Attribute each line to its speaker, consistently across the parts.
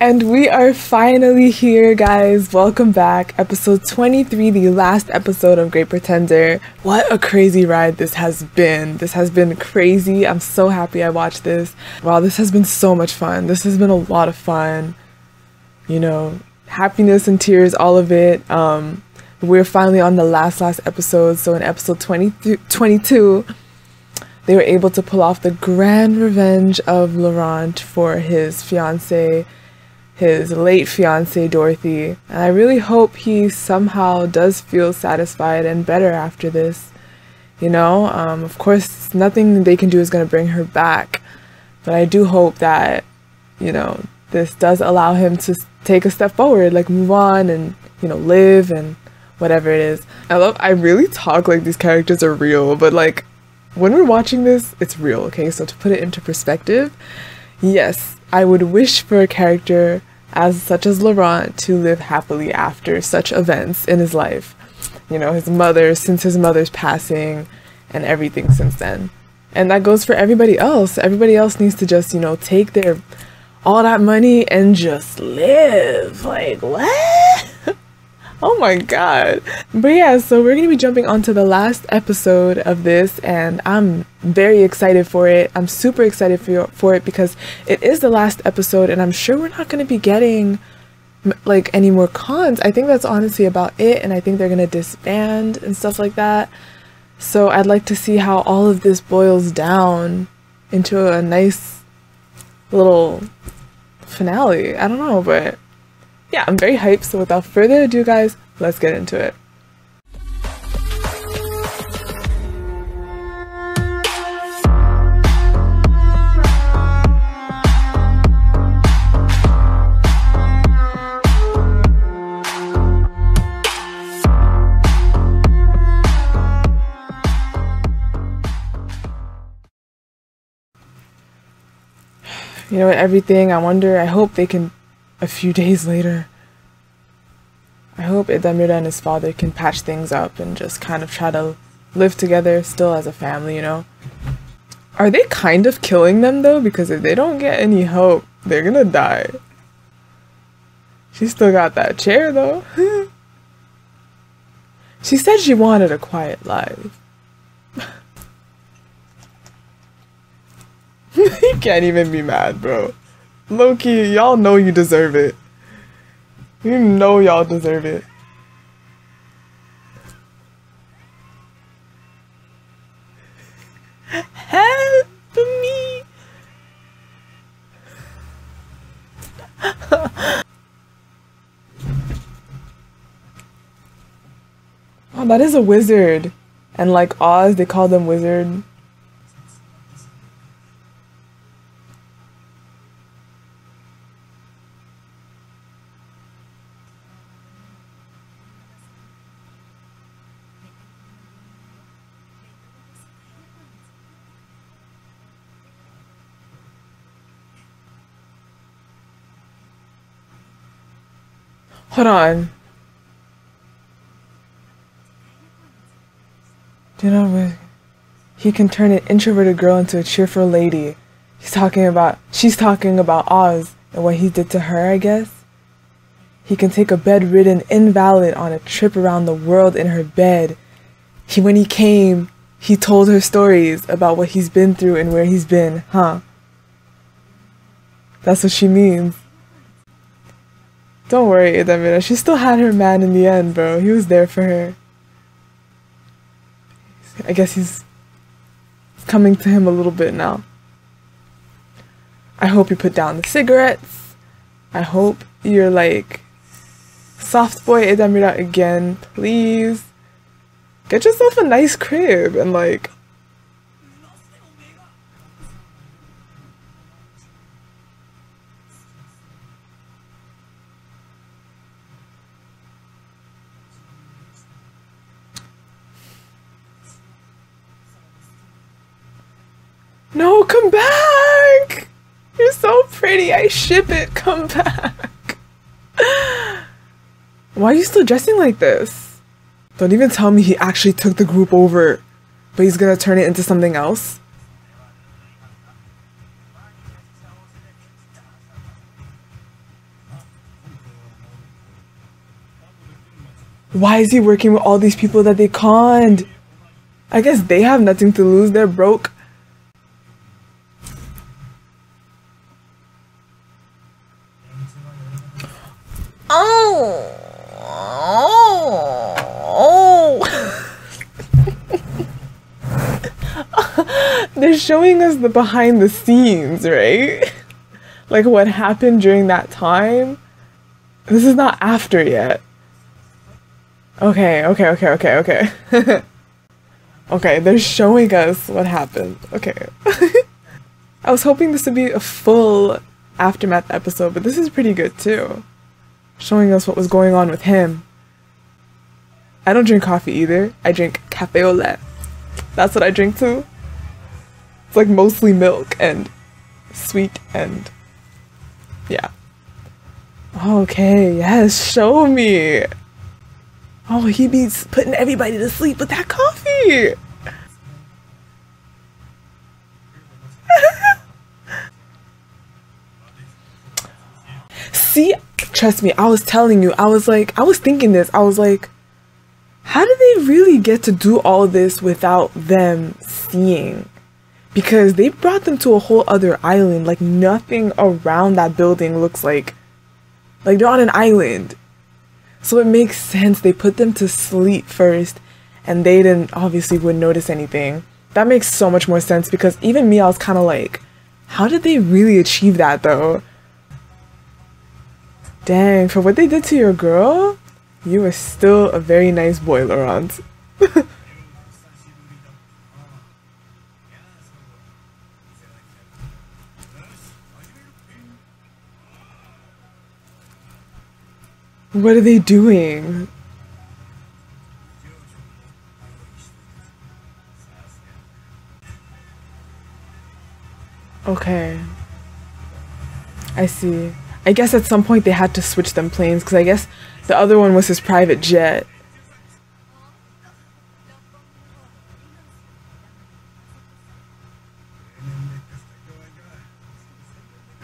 Speaker 1: And we are finally here, guys. Welcome back. Episode 23, the last episode of Great Pretender. What a crazy ride this has been. This has been crazy. I'm so happy I watched this. Wow, this has been so much fun. This has been a lot of fun. You know, happiness and tears, all of it. Um, we're finally on the last, last episode. So in episode 20 22, they were able to pull off the grand revenge of Laurent for his fiance his late fiancee Dorothy, and I really hope he somehow does feel satisfied and better after this. You know, um, of course, nothing they can do is going to bring her back, but I do hope that, you know, this does allow him to take a step forward, like move on and, you know, live and whatever it is. I love, I really talk like these characters are real, but like when we're watching this, it's real, okay? So to put it into perspective, yes, I would wish for a character as such as Laurent to live happily after such events in his life. You know, his mother, since his mother's passing, and everything since then. And that goes for everybody else. Everybody else needs to just, you know, take their all that money and just live. Like, what? Oh my god. But yeah, so we're gonna be jumping onto the last episode of this, and I'm very excited for it. I'm super excited for, for it because it is the last episode, and I'm sure we're not gonna be getting like any more cons. I think that's honestly about it, and I think they're gonna disband and stuff like that. So I'd like to see how all of this boils down into a nice little finale. I don't know, but yeah, I'm very hyped. So without further ado, guys, let's get into it. you know everything i wonder i hope they can a few days later. I hope Edamura and his father can patch things up and just kind of try to live together still as a family, you know? Are they kind of killing them though? Because if they don't get any help, they're gonna die. She still got that chair though. she said she wanted a quiet life. you can't even be mad, bro. Loki, y'all know you deserve it. You know y'all deserve it. Help me! oh, that is a wizard. And like Oz, they call them wizard. Hold on. You know he can turn an introverted girl into a cheerful lady? He's talking about she's talking about Oz and what he did to her, I guess. He can take a bedridden invalid on a trip around the world in her bed. He when he came, he told her stories about what he's been through and where he's been, huh? That's what she means. Don't worry, Edamura. She still had her man in the end, bro. He was there for her. I guess he's coming to him a little bit now. I hope you put down the cigarettes. I hope you're like soft boy Edamura again, please. Get yourself a nice crib and like No, come back! You're so pretty. I ship it. Come back. Why are you still dressing like this? Don't even tell me he actually took the group over, but he's gonna turn it into something else. Why is he working with all these people that they conned? I guess they have nothing to lose, they're broke. Showing us the behind the scenes, right? like what happened during that time. This is not after yet. Okay, okay, okay, okay, okay. okay, they're showing us what happened. Okay. I was hoping this would be a full aftermath episode, but this is pretty good too. Showing us what was going on with him. I don't drink coffee either. I drink cafe au lait. That's what I drink too. It's like mostly milk and sweet and yeah. Okay, yes, show me. Oh, he be putting everybody to sleep with that coffee. See, trust me, I was telling you, I was like, I was thinking this. I was like, how do they really get to do all this without them seeing? Because they brought them to a whole other island. Like nothing around that building looks like like they're on an island. So it makes sense they put them to sleep first and they didn't obviously wouldn't notice anything. That makes so much more sense because even me I was kind of like how did they really achieve that though? Dang, for what they did to your girl, you are still a very nice boy, Laurent. What are they doing? Okay. I see. I guess at some point they had to switch them planes because I guess the other one was his private jet.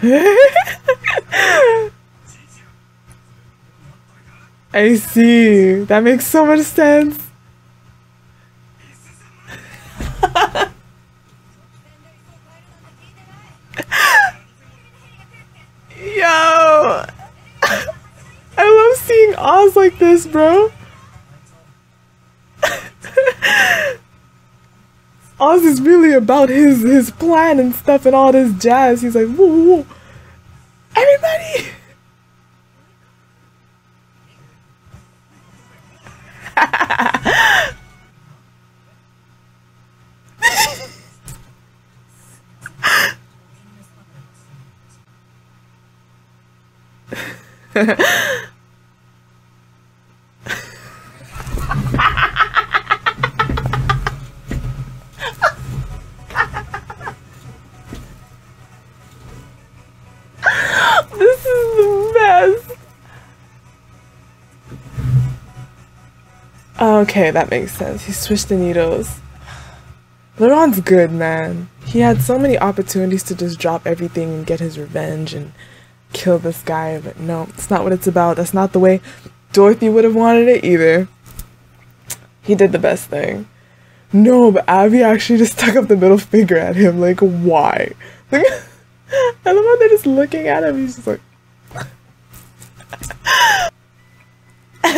Speaker 1: I see. That makes so much sense. Yo! I love seeing Oz like this, bro. Oz is really about his his plan and stuff and all this jazz. He's like, whoa, whoa, whoa. This is the best. Okay, that makes sense. He switched the needles. Laurent's good, man. He had so many opportunities to just drop everything and get his revenge and kill this guy, but no, it's not what it's about. That's not the way Dorothy would have wanted it either. He did the best thing. No, but Abby actually just stuck up the middle finger at him. Like, why? Like, I love how they're just looking at him. He's just like. he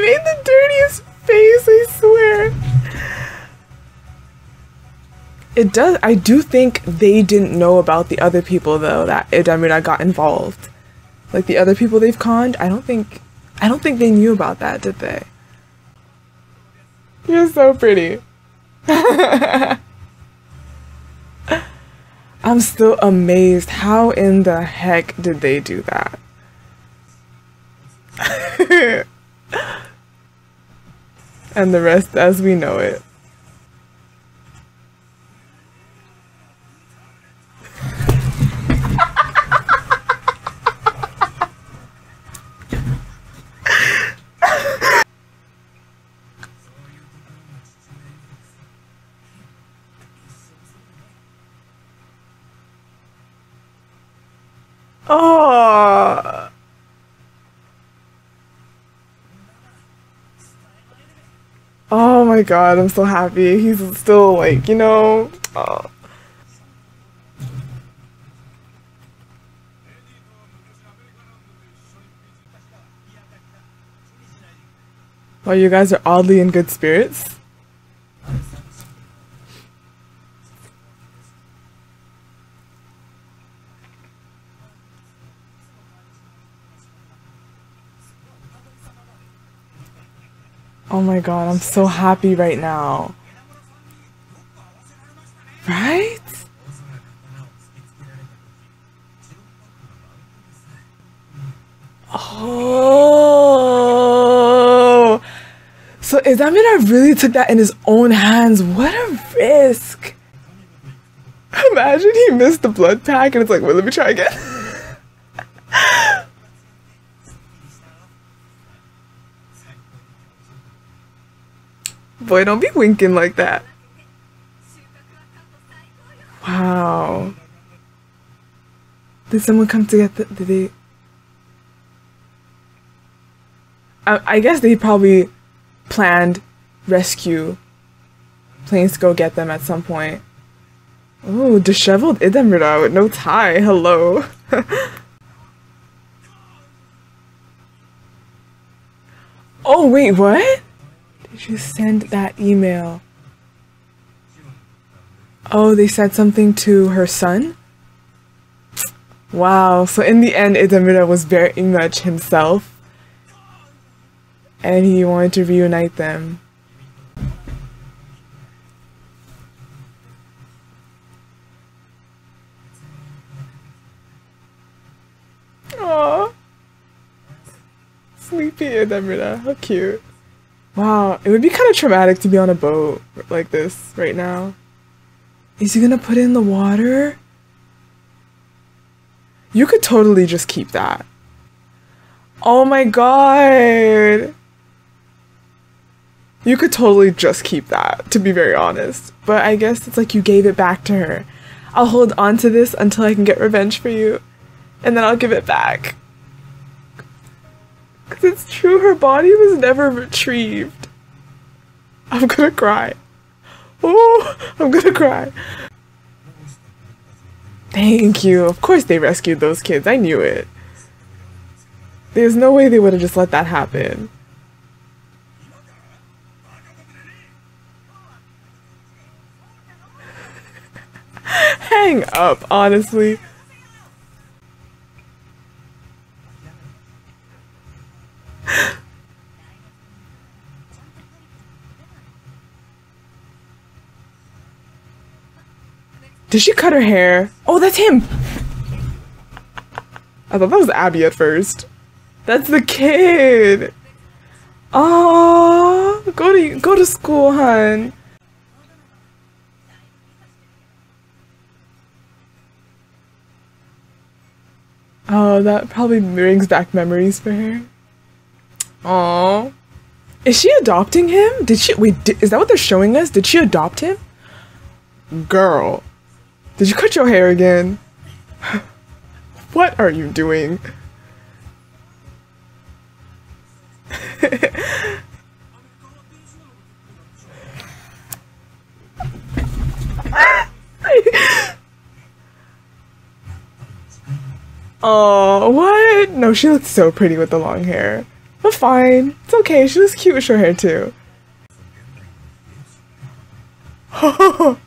Speaker 1: made the dirtiest face, I swear. It does. I do think they didn't know about the other people though that Edamura got involved. Like the other people they've conned, I don't think. I don't think they knew about that, did they? You're so pretty. I'm still amazed. How in the heck did they do that? and the rest as we know it. My god, I'm so happy. He's still like, you know. Oh. Well, you guys are oddly in good spirits. My god, I'm so happy right now. Right? Oh. So is that mean I really took that in his own hands? What a risk. Imagine he missed the blood pack and it's like, well, let me try again. Boy, don't be winking like that. Wow. Did someone come to get the, did they? I, I guess they probably planned rescue planes to go get them at some point. Oh, disheveled Edamura with no tie. Hello. oh, wait, what? You send that email? Oh, they said something to her son? Wow, so in the end, Edamura was very much himself. And he wanted to reunite them. Aww. Sleepy Edamura, how cute. Wow, it would be kind of traumatic to be on a boat like this right now. Is he gonna put it in the water? You could totally just keep that. Oh my god! You could totally just keep that, to be very honest. But I guess it's like you gave it back to her. I'll hold on to this until I can get revenge for you, and then I'll give it back. Because it's true, her body was never retrieved. I'm gonna cry. Oh, I'm gonna cry. Thank you. Of course they rescued those kids. I knew it. There's no way they would have just let that happen. Hang up, honestly. Did she cut her hair? Oh, that's him! I thought that was Abby at first. That's the kid! Oh, go to go to school, hun. Oh, that probably brings back memories for her. Oh, Is she adopting him? Did she- wait, is that what they're showing us? Did she adopt him? Girl. Did you cut your hair again? what are you doing? Oh, what? No, she looks so pretty with the long hair. But fine. It's okay. She looks cute with short hair too. Oh,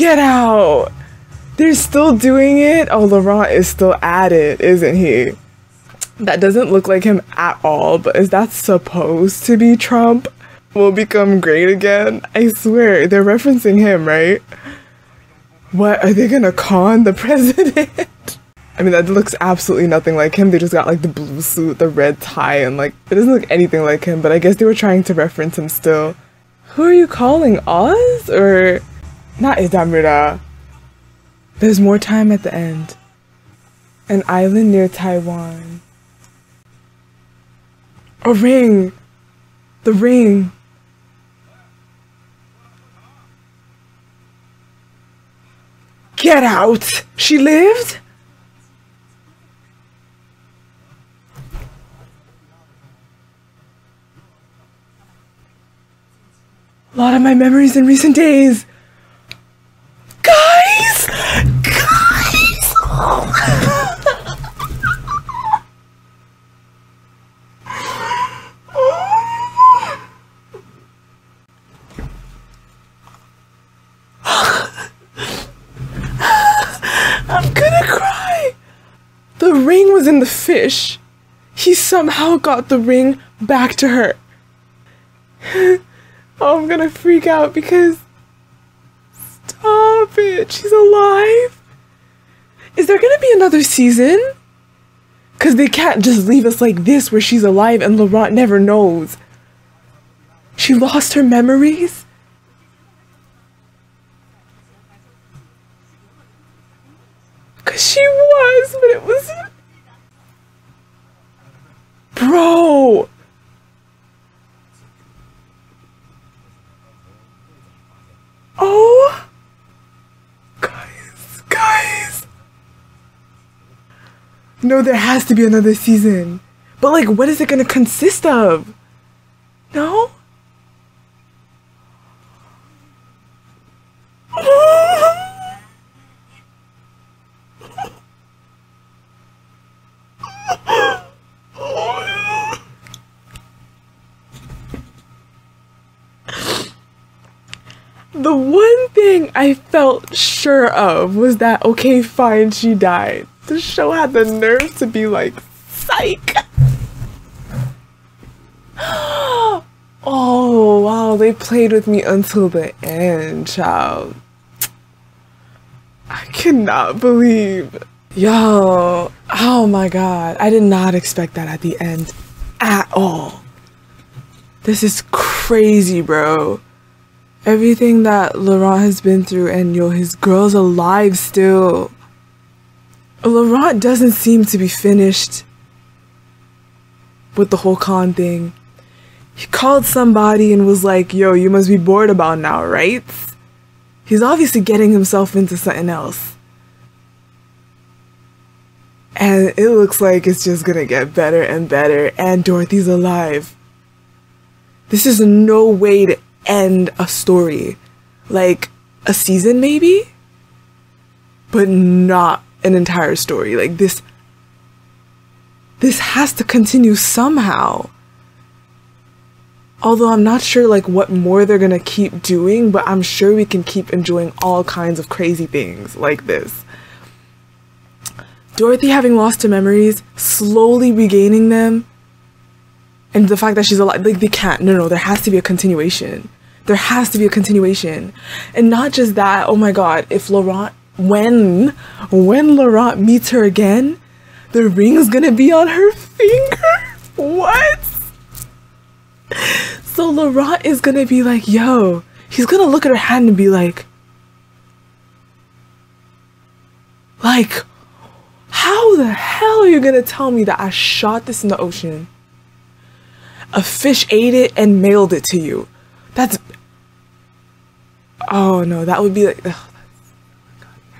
Speaker 1: Get out! They're still doing it? Oh, Laurent is still at it, isn't he? That doesn't look like him at all, but is that supposed to be Trump? Will become great again? I swear, they're referencing him, right? What, are they gonna con the president? I mean, that looks absolutely nothing like him. They just got like the blue suit, the red tie, and like, it doesn't look anything like him, but I guess they were trying to reference him still. Who are you calling? Oz? Or not Isdamura. There's more time at the end. An island near Taiwan. A ring! The ring! Get out! She lived? A lot of my memories in recent days! Somehow got the ring back to her. oh, I'm gonna freak out because. Stop it. She's alive. Is there gonna be another season? Because they can't just leave us like this where she's alive and Laurent never knows. She lost her memories? Because she was, but it was. Bro! Oh! Guys, guys! No, there has to be another season. But, like, what is it gonna consist of? No? Oh! The one thing I felt sure of was that, okay, fine, she died. The show had the nerve to be like, psych! oh, wow, they played with me until the end, child. I cannot believe. Yo, oh my god, I did not expect that at the end at all. This is crazy, bro everything that Laurent has been through and yo, his girl's alive still. Laurent doesn't seem to be finished with the whole con thing. He called somebody and was like, yo, you must be bored about now, right? He's obviously getting himself into something else. And it looks like it's just gonna get better and better, and Dorothy's alive. This is no way to end a story. Like a season, maybe? But not an entire story. Like this. This has to continue somehow. Although I'm not sure like what more they're gonna keep doing, but I'm sure we can keep enjoying all kinds of crazy things like this. Dorothy having lost her memories, slowly regaining them, and the fact that she's alive like they can't no no there has to be a continuation. There has to be a continuation. And not just that oh my god if laurent when when laurent meets her again the ring's gonna be on her finger? What? So laurent is gonna be like yo he's gonna look at her hand and be like like how the hell are you gonna tell me that i shot this in the ocean a fish ate it and mailed it to you. That's. Oh no, that would be like. Oh,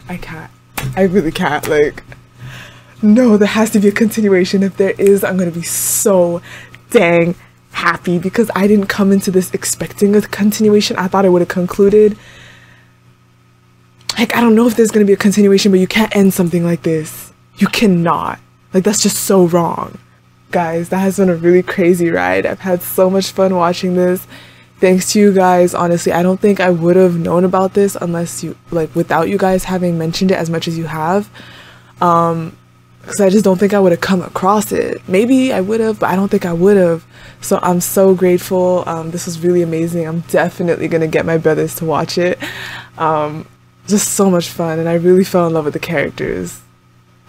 Speaker 1: I can't. I really can't. Like. No, there has to be a continuation. If there is, I'm gonna be so dang happy because I didn't come into this expecting a continuation. I thought it would have concluded. Like, I don't know if there's gonna be a continuation, but you can't end something like this. You cannot. Like, that's just so wrong guys, that has been a really crazy ride. I've had so much fun watching this. Thanks to you guys. Honestly, I don't think I would have known about this unless you, like, without you guys having mentioned it as much as you have. Um, because I just don't think I would have come across it. Maybe I would have, but I don't think I would have. So I'm so grateful. Um, this was really amazing. I'm definitely gonna get my brothers to watch it. Um, just so much fun, and I really fell in love with the characters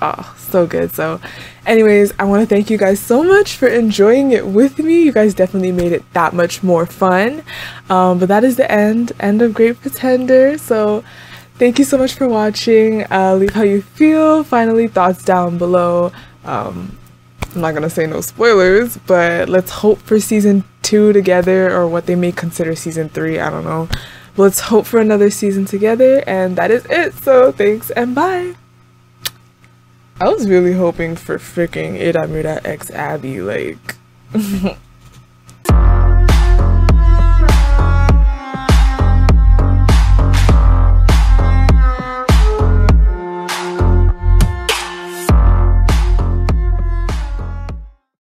Speaker 1: oh so good. So anyways i want to thank you guys so much for enjoying it with me. You guys definitely made it that much more fun. Um, but that is the end end of great pretender. So thank you so much for watching. Uh, leave how you feel. Finally thoughts down below. Um, i'm not gonna say no spoilers but let's hope for season two together or what they may consider season three. I don't know. Let's hope for another season together. And that is it. So thanks and bye. I was really hoping for freaking Edamura X Abby, like.